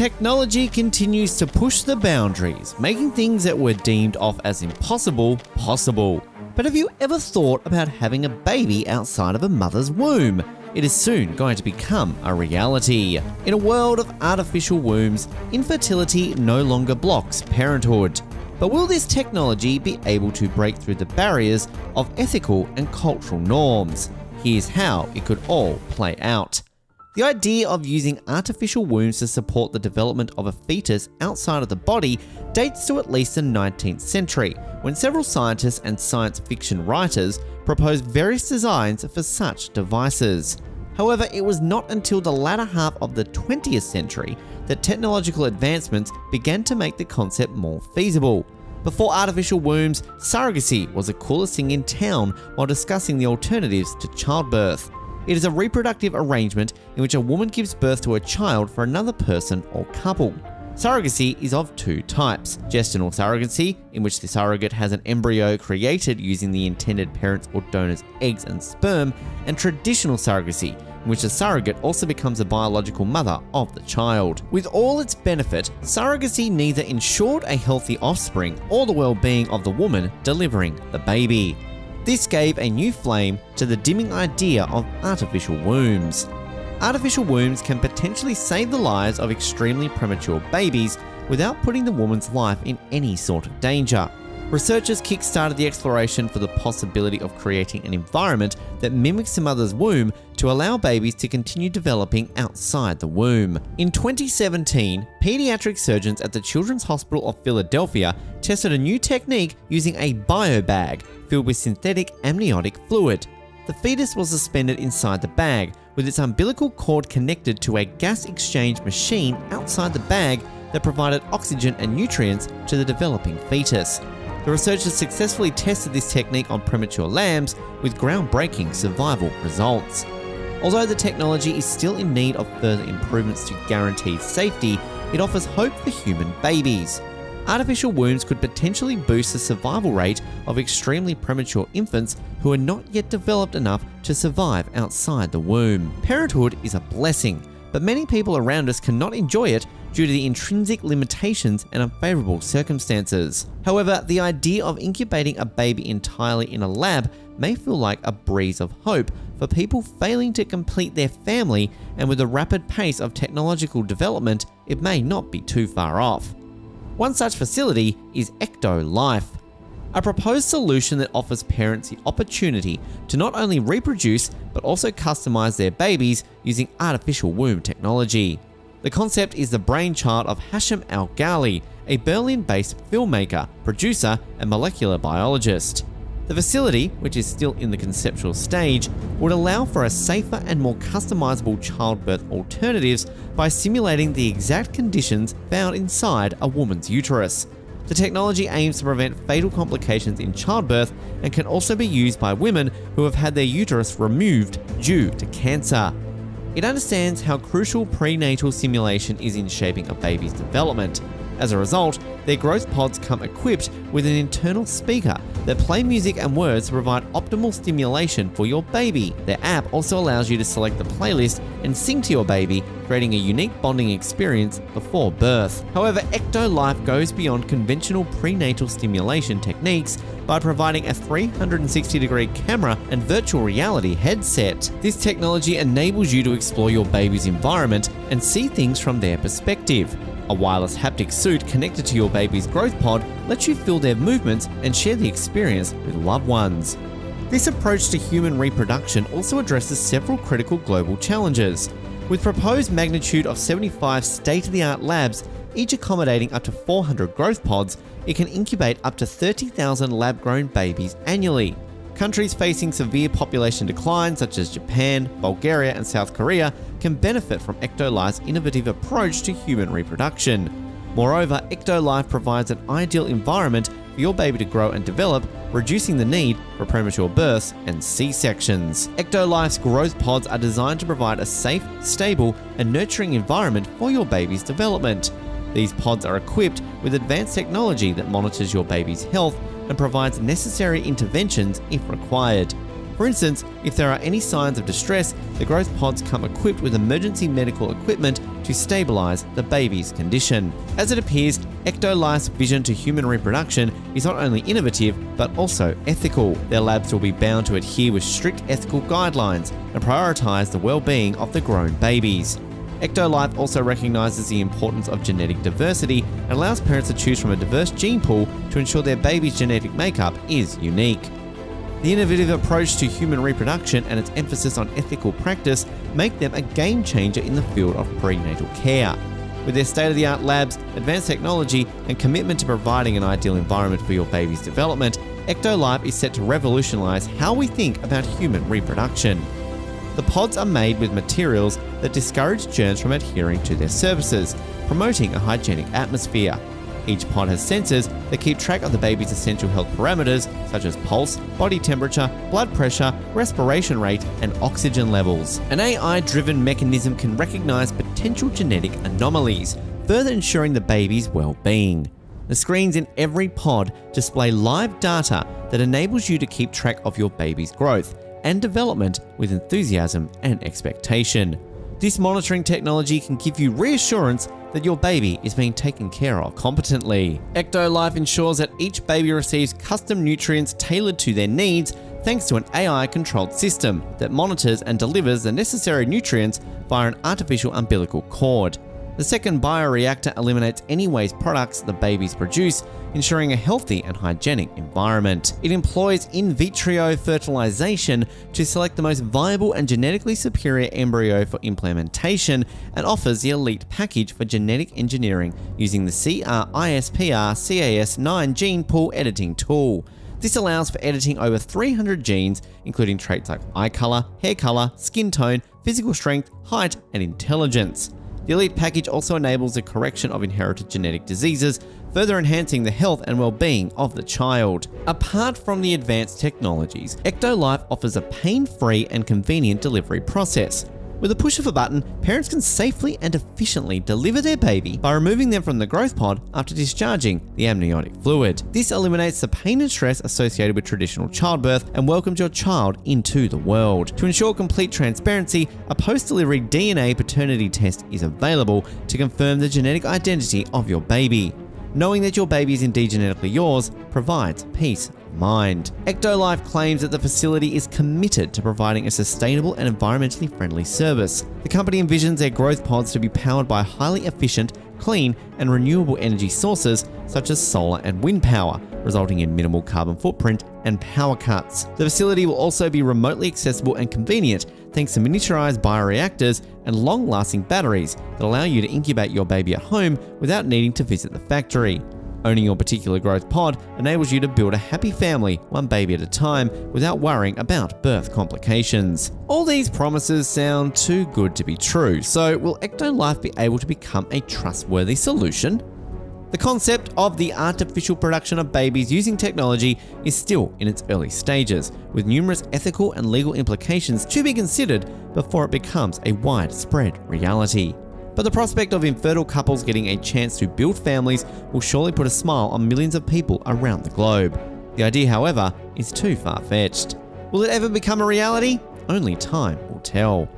Technology continues to push the boundaries, making things that were deemed off as impossible possible. But have you ever thought about having a baby outside of a mother's womb? It is soon going to become a reality. In a world of artificial wombs, infertility no longer blocks parenthood. But will this technology be able to break through the barriers of ethical and cultural norms? Here's how it could all play out. The idea of using artificial wombs to support the development of a fetus outside of the body dates to at least the 19th century, when several scientists and science fiction writers proposed various designs for such devices. However, it was not until the latter half of the 20th century that technological advancements began to make the concept more feasible. Before artificial wombs, surrogacy was the coolest thing in town while discussing the alternatives to childbirth. It is a reproductive arrangement in which a woman gives birth to a child for another person or couple. Surrogacy is of two types gestational surrogacy, in which the surrogate has an embryo created using the intended parent's or donor's eggs and sperm, and traditional surrogacy, in which the surrogate also becomes the biological mother of the child. With all its benefit, surrogacy neither ensured a healthy offspring or the well being of the woman delivering the baby. This gave a new flame to the dimming idea of artificial wombs. Artificial wombs can potentially save the lives of extremely premature babies without putting the woman's life in any sort of danger. Researchers kickstarted the exploration for the possibility of creating an environment that mimics a mother's womb to allow babies to continue developing outside the womb. In 2017, pediatric surgeons at the Children's Hospital of Philadelphia tested a new technique using a biobag filled with synthetic amniotic fluid. The fetus was suspended inside the bag, with its umbilical cord connected to a gas exchange machine outside the bag that provided oxygen and nutrients to the developing fetus. The researchers successfully tested this technique on premature lambs with groundbreaking survival results. Although the technology is still in need of further improvements to guarantee safety, it offers hope for human babies. Artificial wombs could potentially boost the survival rate of extremely premature infants who are not yet developed enough to survive outside the womb. Parenthood is a blessing, but many people around us cannot enjoy it due to the intrinsic limitations and unfavorable circumstances. However, the idea of incubating a baby entirely in a lab may feel like a breeze of hope for people failing to complete their family, and with the rapid pace of technological development, it may not be too far off. One such facility is Ecto Life, a proposed solution that offers parents the opportunity to not only reproduce but also customize their babies using artificial womb technology. The concept is the brainchild of Hashem Al-Ghaili, a Berlin based filmmaker, producer, and molecular biologist. The facility, which is still in the conceptual stage, would allow for a safer and more customizable childbirth alternatives by simulating the exact conditions found inside a woman's uterus. The technology aims to prevent fatal complications in childbirth and can also be used by women who have had their uterus removed due to cancer. It understands how crucial prenatal simulation is in shaping a baby's development. As a result, their growth pods come equipped with an internal speaker that play music and words to provide optimal stimulation for your baby. Their app also allows you to select the playlist and sing to your baby, creating a unique bonding experience before birth. However, Ecto Life goes beyond conventional prenatal stimulation techniques by providing a 360 degree camera and virtual reality headset. This technology enables you to explore your baby's environment and see things from their perspective. A wireless haptic suit connected to your baby's growth pod lets you feel their movements and share the experience with loved ones. This approach to human reproduction also addresses several critical global challenges. With proposed magnitude of 75 state of the art labs, each accommodating up to 400 growth pods, it can incubate up to 30,000 lab grown babies annually. Countries facing severe population decline, such as Japan, Bulgaria, and South Korea, can benefit from Ectolife's innovative approach to human reproduction. Moreover, Ectolife provides an ideal environment for your baby to grow and develop, reducing the need for premature births and C-sections. Ectolife's growth pods are designed to provide a safe, stable, and nurturing environment for your baby's development. These pods are equipped with advanced technology that monitors your baby's health and provides necessary interventions if required. For instance, if there are any signs of distress, the growth pods come equipped with emergency medical equipment to stabilize the baby's condition. As it appears, Ectolife's vision to human reproduction is not only innovative, but also ethical. Their labs will be bound to adhere with strict ethical guidelines and prioritize the well-being of the grown babies. Ectolife also recognizes the importance of genetic diversity and allows parents to choose from a diverse gene pool to ensure their baby's genetic makeup is unique. The innovative approach to human reproduction and its emphasis on ethical practice make them a game changer in the field of prenatal care. With their state of the art labs, advanced technology, and commitment to providing an ideal environment for your baby's development, Ectolife is set to revolutionize how we think about human reproduction. The pods are made with materials that discourage germs from adhering to their surfaces, promoting a hygienic atmosphere. Each pod has sensors that keep track of the baby's essential health parameters such as pulse, body temperature, blood pressure, respiration rate, and oxygen levels. An AI driven mechanism can recognize potential genetic anomalies, further ensuring the baby's well being. The screens in every pod display live data that enables you to keep track of your baby's growth and development with enthusiasm and expectation. This monitoring technology can give you reassurance that your baby is being taken care of competently. Ectolife ensures that each baby receives custom nutrients tailored to their needs thanks to an AI controlled system that monitors and delivers the necessary nutrients via an artificial umbilical cord. The second bioreactor eliminates any waste products the babies produce, ensuring a healthy and hygienic environment. It employs in vitro fertilization to select the most viable and genetically superior embryo for implementation and offers the elite package for genetic engineering using the CRISPR Cas9 gene pool editing tool. This allows for editing over 300 genes, including traits like eye color, hair color, skin tone, physical strength, height, and intelligence. The Elite package also enables the correction of inherited genetic diseases, further enhancing the health and well-being of the child. Apart from the advanced technologies, Ectolife offers a pain-free and convenient delivery process. With a push of a button, parents can safely and efficiently deliver their baby by removing them from the growth pod after discharging the amniotic fluid. This eliminates the pain and stress associated with traditional childbirth and welcomes your child into the world. To ensure complete transparency, a post-delivery DNA paternity test is available to confirm the genetic identity of your baby. Knowing that your baby is indeed genetically yours provides peace of mind. Ectolife claims that the facility is committed to providing a sustainable and environmentally friendly service. The company envisions their growth pods to be powered by highly efficient, clean, and renewable energy sources such as solar and wind power, resulting in minimal carbon footprint and power cuts. The facility will also be remotely accessible and convenient thanks to miniaturized bioreactors and long lasting batteries that allow you to incubate your baby at home without needing to visit the factory. Owning your particular growth pod enables you to build a happy family, one baby at a time, without worrying about birth complications. All these promises sound too good to be true, so will Ectolife be able to become a trustworthy solution? The concept of the artificial production of babies using technology is still in its early stages, with numerous ethical and legal implications to be considered before it becomes a widespread reality. But the prospect of infertile couples getting a chance to build families will surely put a smile on millions of people around the globe. The idea, however, is too far fetched. Will it ever become a reality? Only time will tell.